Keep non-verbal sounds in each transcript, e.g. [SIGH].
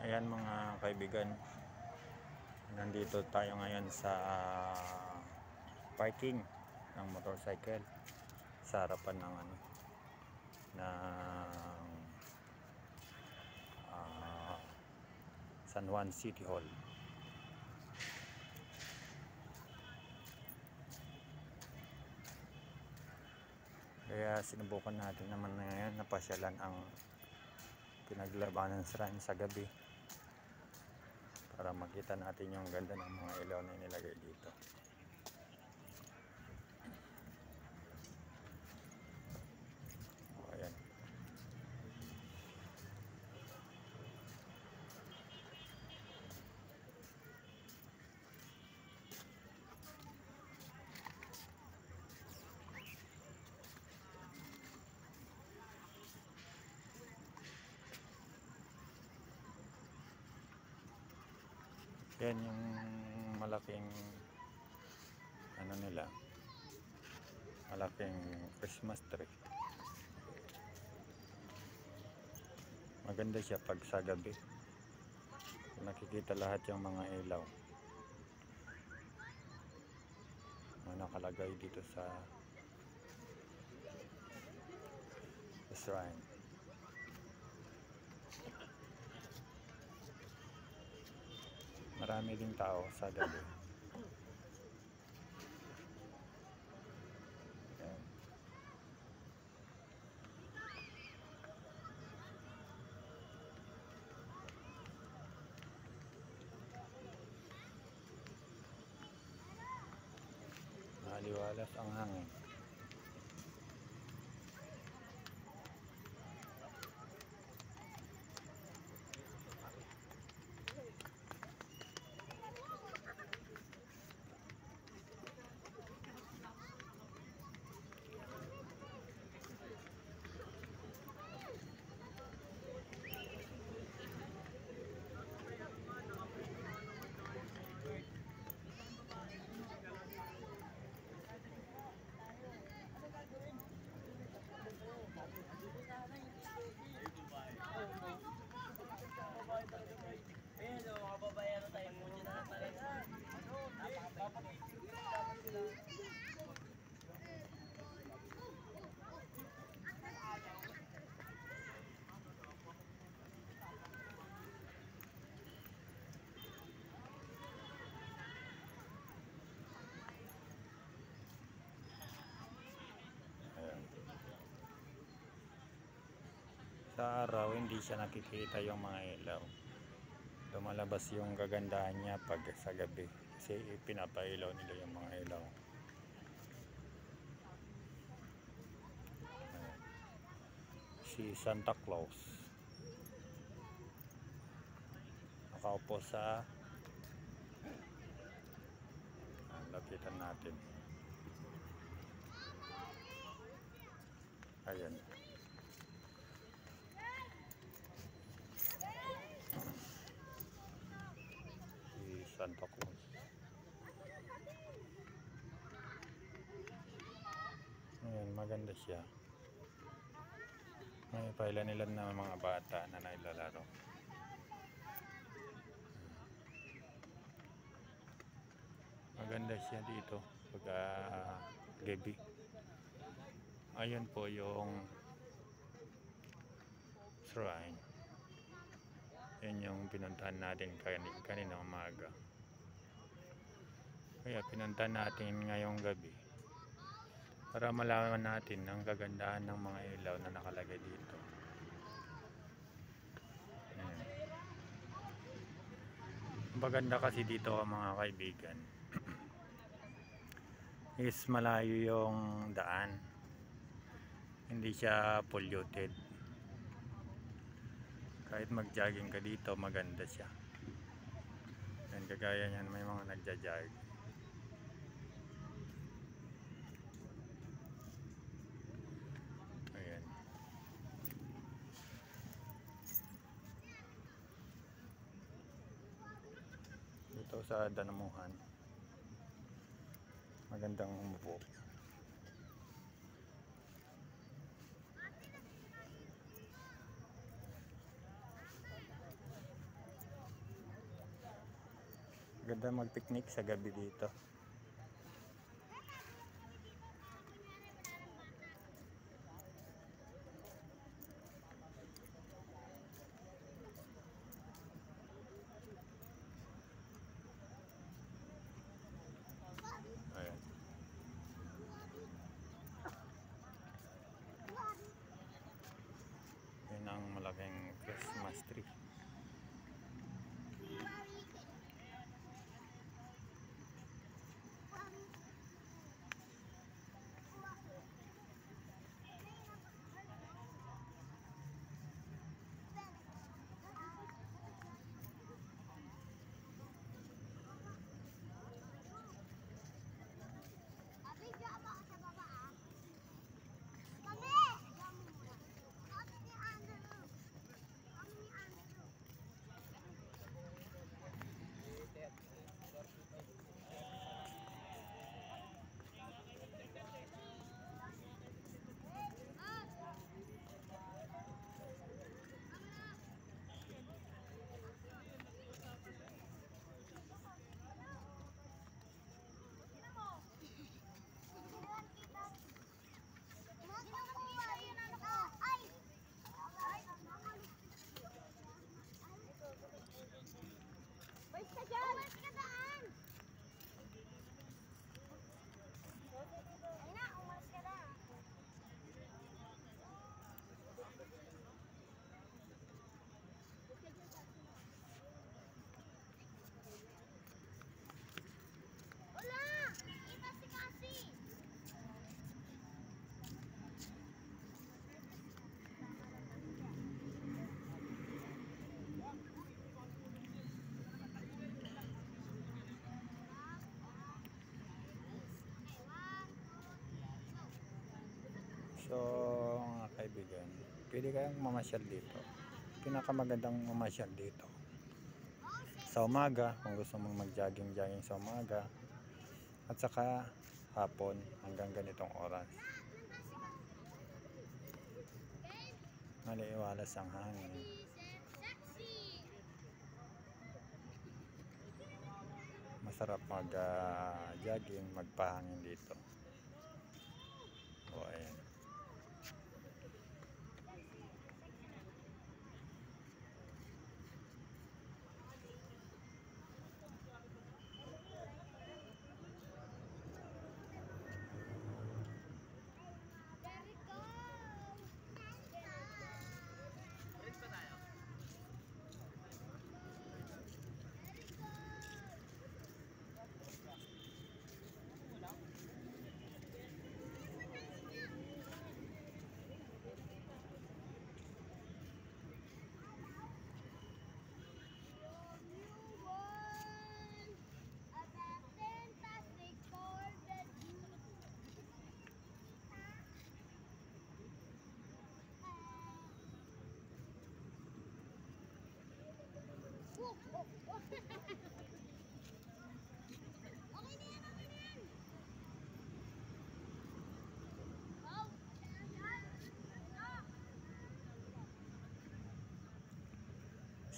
Ayan mga kaibigan. Nandito tayo ngayon sa parking ng motorcycle sa harapan ng ano ng ah, San Juan City Hall. Kaya sinubukan natin naman na ngayon na pasyalan ang pinaglabanan sa sa gabi para makita natin yung ganda ng mga ilaw na inilagay dito. O, ayan. Yan yung malaking ano nila malaking Christmas tree. Maganda siya pag sa gabi. Nakikita lahat yung mga ilaw. Na nakalagay dito sa shrine. Marami ding tao sa gabi. Ayan. Maliwalas ang hangin. Sa araw, hindi siya nakikita yung mga ilaw. Lumalabas yung kagandahan niya pag sa gabi. Kasi pinapailaw nila yung mga ilaw. Si Santa Claus. Nakaupo sa Ayan, lapitan natin. Ayan. Si Santa Claus. Ayan, maganda siya. May pailan-ilan na mga bata na nailalaro. Maganda siya dito pag ah, gabi. Ayun po yung shrine. Yan yung pinuntahan natin kanina umaga. Kaya pinuntahan natin ngayong gabi para malaman natin ang kagandahan ng mga ilaw na nakalagay dito. Maganda kasi dito mga kaibigan. [CLEARS THROAT] Is malayo yung daan. Hindi siya polluted. Kahit mag-jogging ka dito maganda siya. Yan kagaya niyan may mga nagja-jog sa danamuhan. Magandang umupo. Ganda mag picnic sa gabi dito. So, mga kaibigan, pwede kayong mamasyal dito. Pinakamagandang mamasyal dito. Sa umaga, kung gusto mong mag-jogging-jogging sa umaga. At saka hapon hanggang ganitong oras. Maliiwalas ang hangin. Masarap mag-jogging, magpahangin dito.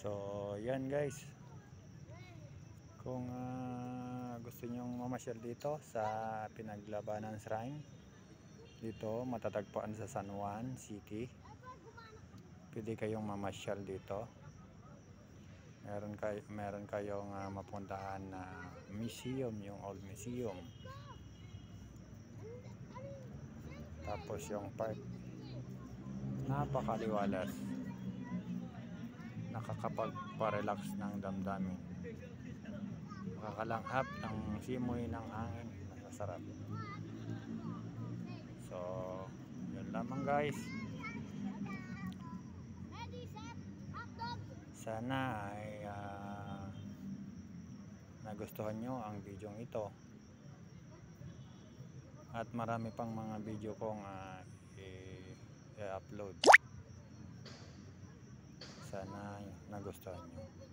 So, yan guys. Kung ah, gusto nyong mamasyal dito sa pinaglabanan shrine, dito matatagpuan sa San Juan City. Pwede kayong mamasyal dito. Meron kay meron kayong ah, mapuntahan na museum, yung old museum. Tapos yung park. Napakaliwalas nakakapagpa-relax ng damdamin. Makakalanghap ng simoy ng hangin. Masarap. So, yun lamang guys. Sana ay ah, nagustuhan nyo ang video ito. At marami pang mga video kong i- i-upload. Sana nagustuhan nyo.